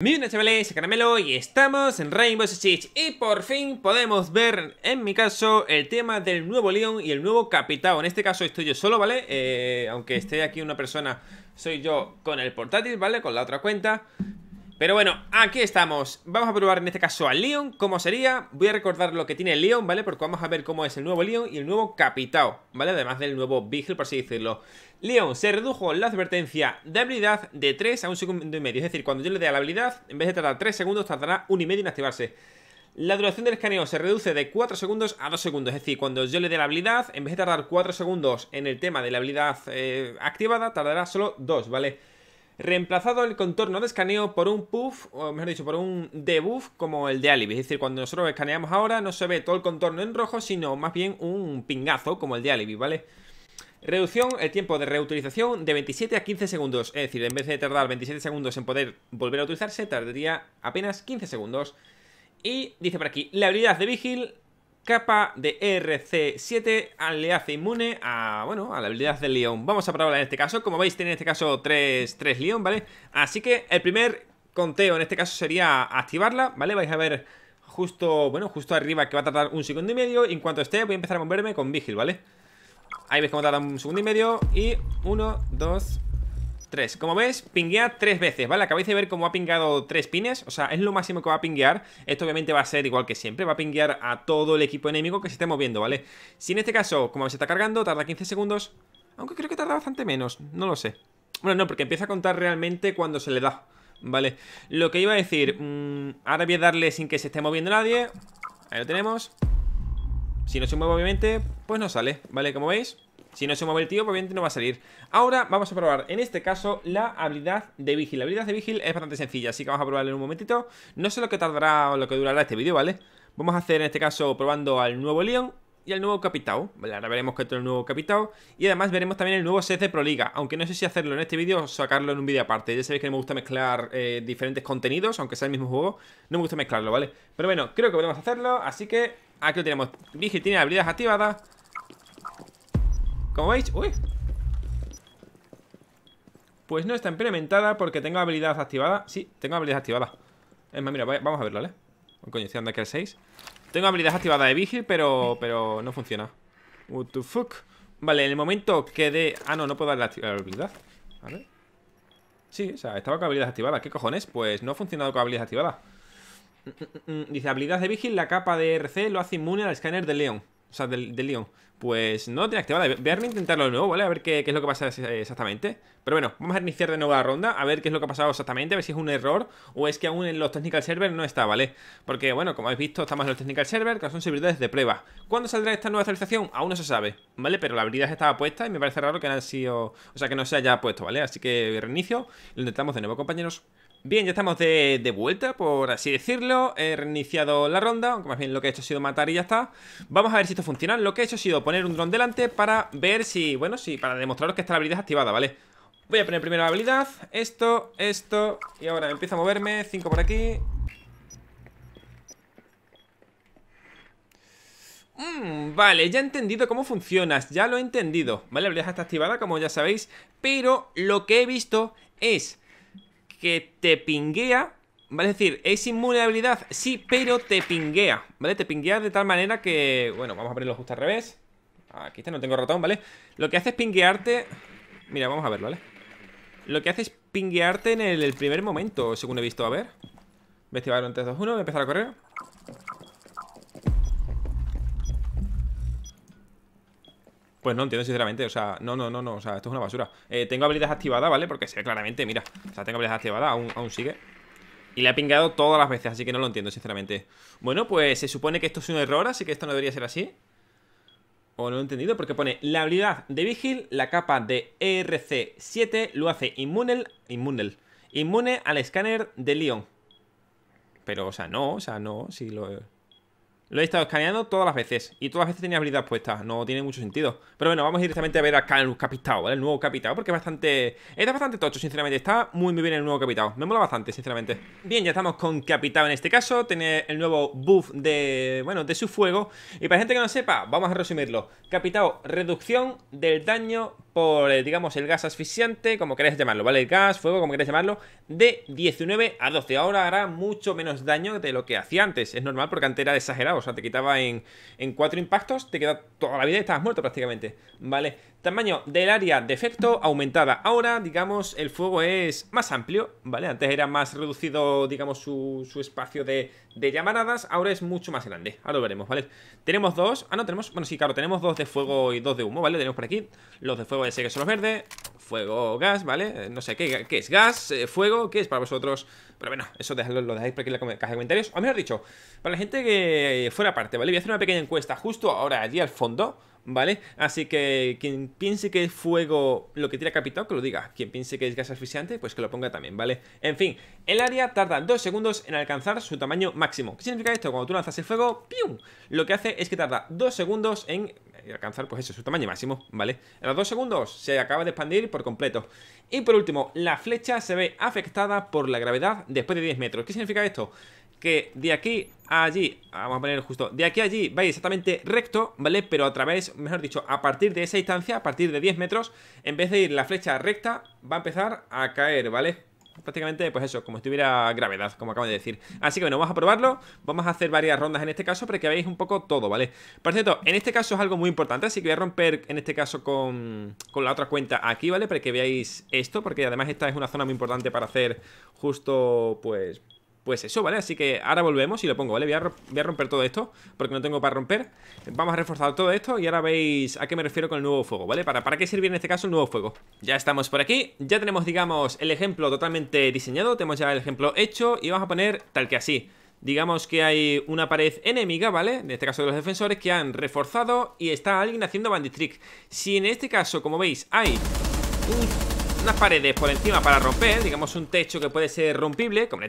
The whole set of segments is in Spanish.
Bienvenidos chavales, Caramelo y estamos en Rainbow Six y por fin podemos ver, en mi caso, el tema del nuevo León y el nuevo Capitao En este caso estoy yo solo, ¿vale? Eh, aunque esté aquí una persona, soy yo con el portátil, ¿vale? Con la otra cuenta pero bueno, aquí estamos Vamos a probar en este caso al Leon, cómo sería Voy a recordar lo que tiene el Leon, ¿vale? Porque vamos a ver cómo es el nuevo Leon y el nuevo Capitao ¿Vale? Además del nuevo Vigil, por así decirlo Leon se redujo la advertencia de habilidad de 3 a un segundo y medio Es decir, cuando yo le dé a la habilidad, en vez de tardar 3 segundos, tardará 1 y medio en activarse la duración del escaneo se reduce de 4 segundos a 2 segundos, es decir, cuando yo le dé la habilidad, en vez de tardar 4 segundos en el tema de la habilidad eh, activada, tardará solo 2, ¿vale? Reemplazado el contorno de escaneo por un puff, o mejor dicho, por un debuff como el de Alibi. Es decir, cuando nosotros escaneamos ahora no se ve todo el contorno en rojo, sino más bien un pingazo como el de Alibi, ¿vale? Reducción, el tiempo de reutilización de 27 a 15 segundos. Es decir, en vez de tardar 27 segundos en poder volver a utilizarse, tardaría apenas 15 segundos. Y dice por aquí, la habilidad de Vigil capa de RC7 le hace inmune a, bueno, a la habilidad del León. Vamos a probarla en este caso. Como veis, tiene en este caso 3, 3 León, ¿vale? Así que el primer conteo en este caso sería activarla, ¿vale? Vais a ver justo, bueno, justo arriba que va a tardar un segundo y medio. Y en cuanto esté, voy a empezar a moverme con Vigil, ¿vale? Ahí veis cómo tarda un segundo y medio. Y uno, dos, 3. Como ves, pinguea tres veces, ¿vale? Acabáis de ver cómo ha pingado tres pines O sea, es lo máximo que va a pinguear Esto obviamente va a ser igual que siempre Va a pinguear a todo el equipo enemigo que se esté moviendo, ¿vale? Si en este caso, como se está cargando, tarda 15 segundos Aunque creo que tarda bastante menos, no lo sé Bueno, no, porque empieza a contar realmente cuando se le da Vale, lo que iba a decir mmm, Ahora voy a darle sin que se esté moviendo nadie Ahí lo tenemos Si no se mueve obviamente, pues no sale Vale, como veis si no se mueve el tío, obviamente no va a salir Ahora vamos a probar, en este caso, la habilidad de Vigil La habilidad de Vigil es bastante sencilla Así que vamos a probarla en un momentito No sé lo que tardará o lo que durará este vídeo, ¿vale? Vamos a hacer en este caso probando al nuevo León y al nuevo Capitao, ¿vale? Ahora veremos que es el nuevo Capitao Y además veremos también el nuevo set de Proliga Aunque no sé si hacerlo en este vídeo o sacarlo en un vídeo aparte Ya sabéis que me gusta mezclar eh, diferentes contenidos Aunque sea el mismo juego, no me gusta mezclarlo, ¿vale? Pero bueno, creo que podemos hacerlo Así que aquí lo tenemos. Vigil tiene habilidades activadas como veis, uy. Pues no está implementada porque tengo habilidad activada. Sí, tengo habilidad activada. Es más, mira, vamos a verlo, ¿vale? Coño, estoy aquí al 6 Tengo habilidad activada de Vigil, pero, pero no funciona. What the fuck. Vale, en el momento que de... Ah, no, no puedo darle la habilidad. A ver. Sí, o sea, estaba con habilidad activada. ¿Qué cojones? Pues no ha funcionado con habilidad activada. mm, mm, Dice, habilidad de Vigil La capa de RC lo hace inmune al escáner de León O sea, del, León pues no lo tiene activada. Voy a intentarlo de nuevo, ¿vale? A ver qué, es lo que pasa exactamente. Pero bueno, vamos a iniciar de nuevo la ronda, a ver qué es lo que ha pasado exactamente, a ver si es un error o es que aún en los technical server no está, ¿vale? Porque, bueno, como habéis visto, estamos en los technical server, que son servidores de prueba. ¿Cuándo saldrá esta nueva actualización? Aún no se sabe, ¿vale? Pero la habilidad estaba puesta y me parece raro que no haya sido... O sea, que no se haya puesto, ¿vale? Así que reinicio, lo intentamos de nuevo, compañeros. Bien, ya estamos de, vuelta, por así decirlo. He reiniciado la ronda, aunque más bien lo que he hecho ha sido matar y ya está. Vamos a ver si esto funciona. Lo que he hecho ha sido poner un dron delante para ver si, bueno, si para demostraros que esta habilidad activada, ¿vale? Voy a poner primero la habilidad, esto, esto Y ahora empiezo a moverme, 5 por aquí. Mmm, vale, ya he entendido cómo funcionas, ya lo he entendido Vale, la habilidad está activada, como ya sabéis Pero lo que he visto es que te pinguea ¿Vale? Es decir, ¿es inmune a habilidad? Sí, pero te pinguea, ¿vale? Te pinguea de tal manera que... Bueno, vamos a ponerlo justo al revés Aquí está, no tengo ratón, ¿vale? Lo que hace es pinguearte... Mira, vamos a verlo, ¿vale? Lo que hace es pinguearte en el, primer momento, según he visto, a ver Investigar en 3, 2, 1, voy a empezar a correr Pues no entiendo sinceramente, o sea, no, no, no, no, o sea, esto es una basura. Eh, Tengo habilidades activadas, ¿vale? Porque sé claramente, mira O sea, tengo habilidades activadas, aún, aún sigue. Y le he pingado todas las veces, así que no lo entiendo, sinceramente. Bueno, pues se supone que esto es un error, así que esto no debería ser así. O no lo he entendido, porque pone La habilidad de Vigil, la capa de ERC7 lo hace inmune, inmune, inmune al escáner de Leon. Pero, o sea, no, o sea, no, si lo... Lo he estado escaneando todas las veces Y todas las veces tenía habilidad puesta No tiene mucho sentido Pero bueno, vamos directamente a ver acá el Capitao, ¿vale? El nuevo Capitao Porque es bastante... Está bastante tocho, sinceramente Está muy muy bien el nuevo Capitao Me mola bastante, sinceramente Bien, ya estamos con Capitao en este caso Tiene el nuevo buff de... Bueno, de su fuego Y para gente que no sepa Vamos a resumirlo Capitao, reducción del daño por, eh, digamos, el gas asfixiante, como queréis llamarlo, ¿vale? El gas, fuego, como queréis llamarlo, de 19 a 12. Ahora hará mucho menos daño de lo que hacía antes. Es normal porque antes era exagerado, o sea, te quitaba en, en 4 impactos, te queda toda la vida y estabas muerto prácticamente, ¿vale? Tamaño del área de efecto aumentada. Ahora, digamos, el fuego es más amplio, ¿vale? Antes era más reducido, digamos, su, su espacio de, de llamaradas. Ahora es mucho más grande. Ahora lo veremos, ¿vale? Tenemos dos. Ah, no, tenemos... Bueno, sí, claro, tenemos dos de fuego y dos de humo, ¿vale? Tenemos por aquí los de fuego ese que son los verdes Fuego, gas, ¿vale? Eh, no sé, ¿qué, qué es? ¿Gas? Eh, ¿Fuego? ¿Qué es para vosotros? Pero bueno, eso lo dejáis por aquí en la caja de comentarios O mejor dicho, para la gente que fuera parte, ¿vale? Voy a hacer una pequeña encuesta justo ahora allí al fondo ¿Vale? Así que quien piense que es fuego lo que tira capitán, que lo diga. Quien piense que es gas asfixiante, pues que lo ponga también, ¿vale? En fin, el área tarda dos segundos en alcanzar su tamaño máximo. ¿Qué significa esto? Cuando tú lanzas el fuego, ¡pium! Lo que hace es que tarda dos segundos en alcanzar, pues eso, su tamaño máximo, ¿vale? En los dos segundos se acaba de expandir por completo. Y por último, la flecha se ve afectada por la gravedad después de 10 metros. ¿Qué significa esto? Que de aquí a allí, vamos a poner justo, de aquí a allí va exactamente recto, ¿vale? Pero a través, mejor dicho, a partir de esa distancia, a partir de 10 metros, en vez de ir la flecha recta, va a empezar a caer, ¿vale? Prácticamente, pues eso, como si tuviera gravedad, como acabo de decir Así que bueno, vamos a probarlo Vamos a hacer varias rondas en este caso para que veáis un poco todo, ¿vale? Por cierto, en este caso es algo muy importante Así que voy a romper, en este caso, con, con la otra cuenta aquí, ¿vale? Para que veáis esto Porque además esta es una zona muy importante para hacer justo, pues pues eso, ¿vale? Así que ahora volvemos y lo pongo, ¿vale? Voy a, romper todo esto porque no tengo para romper Vamos a reforzar todo esto y ahora veis a qué me refiero con el nuevo fuego, ¿vale? ¿Para, para qué sirve en este caso el nuevo fuego? Ya estamos por aquí, ya tenemos, digamos, el ejemplo totalmente diseñado Tenemos ya el ejemplo hecho y vamos a poner tal que así Digamos que hay una pared enemiga, ¿vale? En este caso de los defensores que han reforzado y está alguien haciendo bandit trick Si en este caso, como veis, hay unas paredes por encima para romper, digamos un techo que puede ser rompible, como,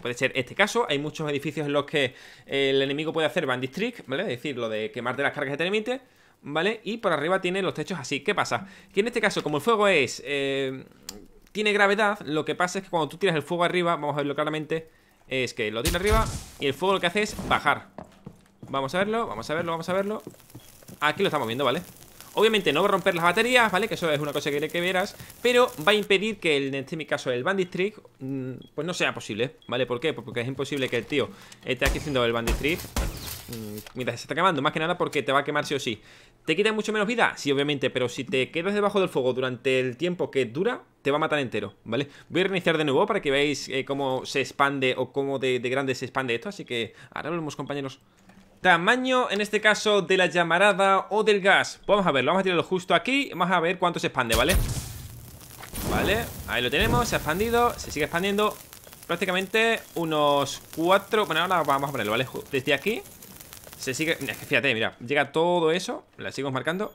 puede ser este caso. Hay muchos edificios en los que el enemigo puede hacer bandit trick, ¿vale? Es decir, lo de quemarte las cargas que te emite, ¿vale? Y por arriba tiene los techos así. ¿Qué pasa? Que en este caso, como el fuego es... Eh, tiene gravedad, lo que pasa es que cuando tú tiras el fuego arriba, vamos a verlo claramente, es que lo tiene arriba y el fuego lo que hace es bajar. Vamos a verlo, vamos a verlo, vamos a verlo. Aquí lo estamos viendo, ¿vale? Obviamente no va a romper las baterías, ¿vale? Que eso es una cosa que que verás Pero va a impedir que en este mi caso el Bandit Trick mm, Pues no sea posible, ¿vale? ¿Por qué? Pues porque es imposible que el tío esté aquí haciendo el Bandit Trick mm, Mientras se está quemando, más que nada porque te va a quemar sí o sí ¿Te quita mucho menos vida? Sí, obviamente, pero si te quedas debajo del fuego durante el tiempo que dura, te va a matar entero, ¿vale? Voy a reiniciar de nuevo para que veáis eh, cómo se expande o cómo de, de grande se expande esto Así que ahora volvemos compañeros Tamaño, en este caso, de la llamarada o del gas Vamos a verlo, vamos a tirarlo justo aquí Vamos a ver cuánto se expande, ¿vale? Vale, ahí lo tenemos, se ha expandido Se sigue expandiendo Prácticamente unos cuatro... Bueno, ahora vamos a ponerlo, ¿vale? Desde aquí Se sigue... Fíjate, mira, llega todo eso La seguimos marcando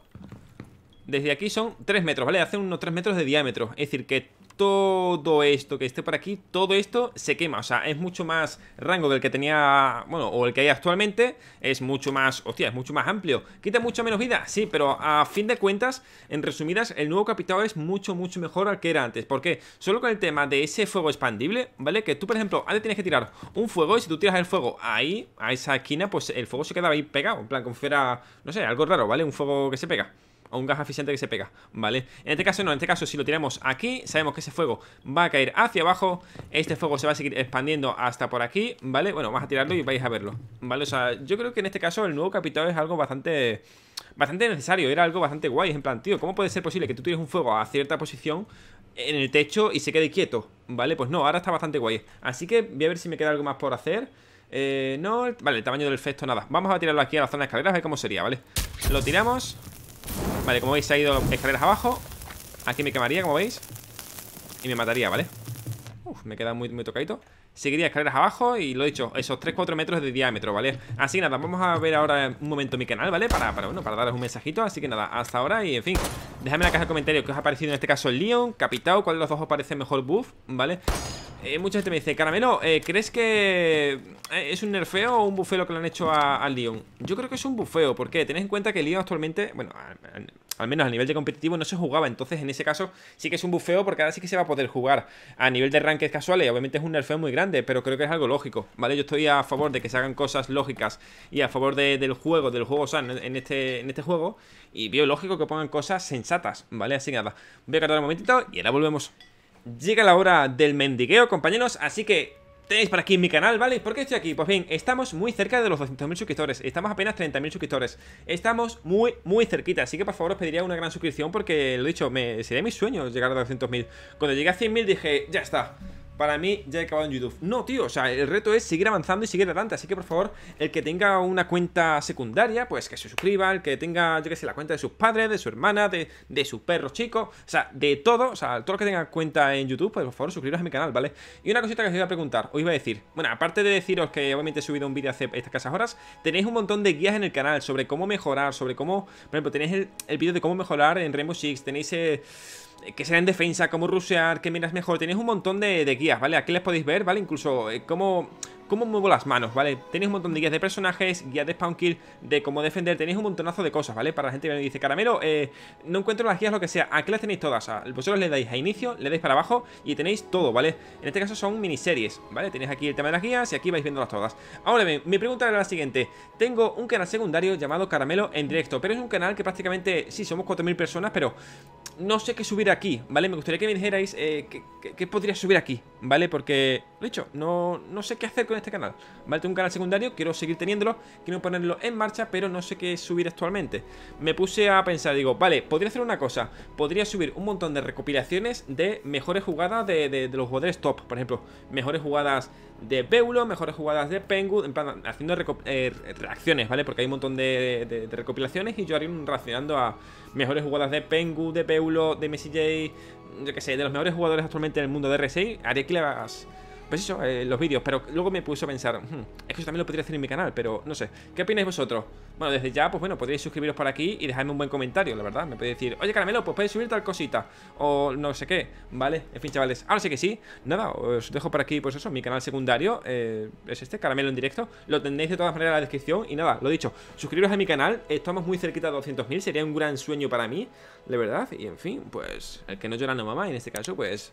Desde aquí son 3 metros, ¿vale? Hace unos 3 metros de diámetro Es decir, que todo esto que esté por aquí, todo esto se quema. O sea, es mucho más rango del que tenía, bueno, o el que hay actualmente. Es mucho más, hostia, es mucho más amplio. ¿Quita mucha menos vida? Sí, pero a fin de cuentas, en resumidas, el nuevo capitado es mucho, mucho mejor al que era antes. ¿Por qué? Solo con el tema de ese fuego expandible, ¿vale? Que tú, por ejemplo, antes tienes que tirar un fuego y si tú tiras el fuego ahí, a esa esquina, pues el fuego se quedaba ahí pegado. En plan, como fuera, no sé, algo raro, ¿vale? Un fuego que se pega o un gas eficiente que se pega, ¿vale? En este caso no, en este caso si lo tiramos aquí Sabemos que ese fuego va a caer hacia abajo Este fuego se va a seguir expandiendo hasta por aquí, ¿vale? Bueno, vamos a tirarlo y vais a verlo, ¿vale? O sea, yo creo que en este caso el nuevo capitán es algo bastante... Bastante necesario, era algo bastante guay En plan, tío, ¿cómo puede ser posible que tú tires un fuego a cierta posición en el techo y se quede quieto? ¿Vale? Pues no, ahora está bastante guay Así que voy a ver si me queda algo más por hacer eh, no, vale, el tamaño del efecto nada Vamos a tirarlo aquí a la zona de escaleras A ver cómo sería, ¿vale? Lo tiramos Vale, como veis se ha ido escaleras abajo Aquí me quemaría, como veis Y me mataría, ¿vale? Uf, me queda muy, muy tocadito Seguiría escaleras abajo y lo he dicho Esos 3-4 metros de diámetro, ¿vale? Así nada, vamos a ver ahora un momento mi canal, ¿vale? Para, para, bueno, para daros un mensajito Así que nada, hasta ahora y en fin Dejadme en la caja de comentarios qué os ha parecido en este caso el Leon Capitao, cuál de los dos os parece mejor buff, ¿vale? Eh, mucha gente me dice, Caramelo, eh, ¿crees que eh, es un nerfeo o un bufeo lo que le han hecho al Leon? Yo creo que es un bufeo, ¿por qué? Tened en cuenta que Leon actualmente, bueno, al, menos a nivel de competitivo no se jugaba Entonces en ese caso sí que es un bufeo porque ahora sí que se va a poder jugar A nivel de rank es casual y obviamente es un nerfeo muy grande, pero creo que es algo lógico, ¿vale? Yo estoy a favor de que se hagan cosas lógicas y a favor del juego, del juego, o sea, en este, en este juego, y veo lógico que pongan cosas sensatas, ¿vale? Así que nada, voy a cargar un momentito y ahora volvemos. Llega la hora del mendigueo, compañeros, así que tenéis por aquí mi canal, ¿vale? ¿Por qué estoy aquí? Pues bien, estamos muy cerca de los 200.000 suscriptores Estamos apenas 30.000 suscriptores Estamos muy, muy cerquita Así que por favor os pediría una gran suscripción Porque, lo dicho, me, sería mi sueño llegar a 200.000 Cuando llegué a 100.000 dije, ya está para mí ya he acabado en YouTube. No, tío, o sea, el reto es seguir avanzando y seguir adelante. Así que, por favor, el que tenga una cuenta secundaria, pues que se suscriba. El que tenga, yo qué sé, la cuenta de sus padres, de su hermana, de, de sus perros chicos. O sea, de todo, o sea, todo lo que tenga cuenta en YouTube, pues por favor, suscribiros a mi canal, ¿vale? Y una cosita que os iba a preguntar, os iba a decir. Bueno, aparte de deciros que obviamente he subido un vídeo hace estas casas horas, tenéis un montón de guías en el canal sobre cómo mejorar, sobre cómo. Por ejemplo, tenéis el, el vídeo de cómo mejorar en Rainbow Six, tenéis. Eh, que sea en defensa, cómo rushear, qué miras mejor. Tenéis un montón de, guías, ¿vale? Aquí les podéis ver, ¿vale? Incluso eh, cómo cómo muevo las manos, ¿vale? Tenéis un montón de guías de personajes, guías de spawn kill, de cómo defender, tenéis un montonazo de cosas, ¿vale? Para la gente que me dice, Caramelo, eh, no encuentro las guías, lo que sea, aquí las tenéis todas, o vosotros le dais a inicio, le dais para abajo y tenéis todo, ¿vale? En este caso son miniseries, ¿vale? Tenéis aquí el tema de las guías y aquí vais viéndolas todas. Ahora bien, mi pregunta era la siguiente, tengo un canal secundario llamado Caramelo en directo, pero es un canal que prácticamente, sí, somos 4.000 personas, pero no sé qué subir aquí, ¿vale? Me gustaría que me dijerais eh, qué, podría subir aquí, ¿vale? Porque, lo he dicho, no, no sé qué hacer con este canal, ¿vale? Tengo un canal secundario, quiero seguir teniéndolo, quiero ponerlo en marcha, pero no sé qué subir actualmente. Me puse a pensar, digo, vale, podría hacer una cosa, podría subir un montón de recopilaciones de mejores jugadas de, los jugadores top, por ejemplo, mejores jugadas de Beulo, mejores jugadas de Pengu, en plan, haciendo eh, reacciones, ¿vale? Porque hay un montón de, recopilaciones y yo haría un reaccionando a mejores jugadas de Pengu, de Beulo, de Messi J, yo qué sé, de los mejores jugadores actualmente en el mundo de R6, haré pues eso, eh, los vídeos, pero luego me puse a pensar, hmm, es que eso también lo podría hacer en mi canal, pero no sé, ¿qué opináis vosotros? Bueno, desde ya, pues bueno, podríais suscribiros por aquí y dejarme un buen comentario, la verdad, me podéis decir, oye Caramelo, pues puedes subir tal cosita, o no sé qué, ¿vale? En fin, chavales, ahora sí que sí, nada, os dejo por aquí, pues eso, mi canal secundario, eh, es este, Caramelo en directo, lo tendréis de todas maneras en la descripción, y nada, lo dicho, suscribiros a mi canal, estamos muy cerquita de 200.000, sería un gran sueño para mí, de verdad, y en fin, pues, el que no llora no mamá, en este caso, pues...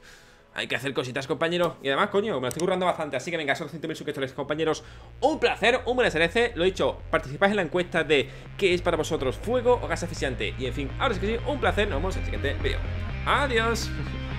Hay que hacer cositas, compañeros Y además, coño, me lo estoy currando bastante Así que venga, son 100.000 suscriptores, compañeros. Un placer, un buen SRC Lo dicho, participáis en la encuesta de ¿Qué es para vosotros fuego o gas eficiente? Y en fin, ahora es que sí, un placer. Nos vemos en el siguiente vídeo. Adiós